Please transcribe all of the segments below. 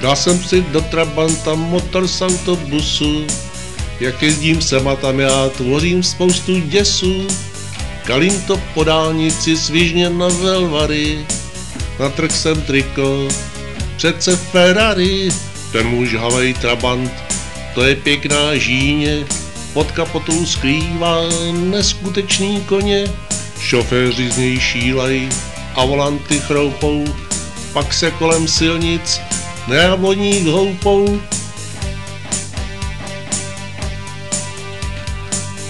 Dal jsem si do Trabanta motor z autobusu, jak jezdím sem a tam já tvořím spoustu děsů. Kalím to po dálnici svižně na Velvary, na trh jsem triko, přece Ferrari, ten můj žhavej Trabant, to je pěkná žíně, pod kapotou skrývá neskutečný koně, šoféři z něj šílej a volanty chroupou, pak se kolem silnic nejablodník houpou.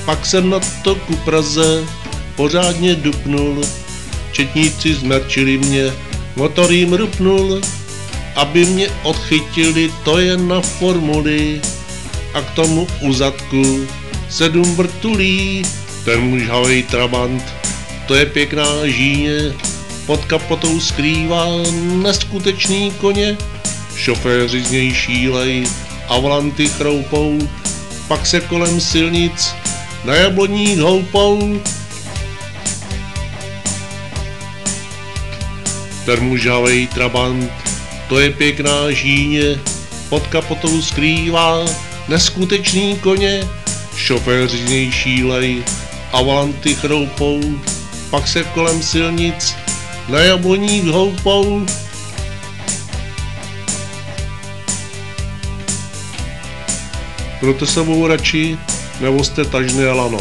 Pak jsem na to ku Praze pořádně dupnul, četníci zmerčili mě, motor jim rupnul, aby mě odchytili, to je na formuli. A k tomu u zadku sedm vrtulí, ten muž havej trabant, to je pěkná žíně, pod kapotou skrývá neskutečný koně, šoféři z něj šílej a volanty chroupou, pak se kolem silnic na jablodník houpou. Ten mužavej trabant, to je pěkná žíně, pod kapotou skrývá neskutečný koně, šoféři z něj šílej a volanty chroupou, pak se kolem silnic na jabloník houpou. Proto se mu radši nevozte tažné lano.